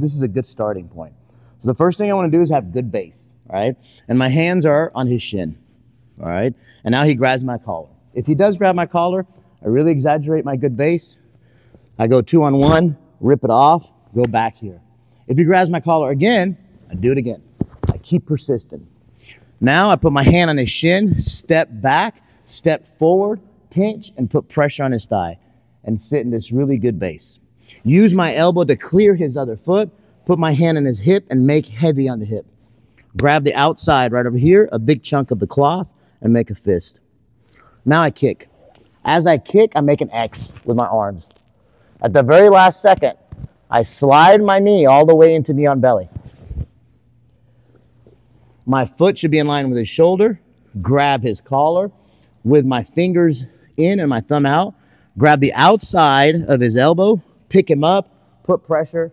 this is a good starting point. So the first thing I want to do is have good base, all right? And my hands are on his shin, all right? And now he grabs my collar. If he does grab my collar, I really exaggerate my good base. I go two on one, rip it off, go back here. If he grabs my collar again, I do it again. I keep persisting. Now I put my hand on his shin, step back, step forward, pinch, and put pressure on his thigh and sit in this really good base. Use my elbow to clear his other foot, put my hand on his hip and make heavy on the hip. Grab the outside right over here, a big chunk of the cloth, and make a fist. Now I kick. As I kick, I make an X with my arms. At the very last second, I slide my knee all the way into knee on belly. My foot should be in line with his shoulder. Grab his collar with my fingers in and my thumb out. Grab the outside of his elbow, pick him up, put pressure,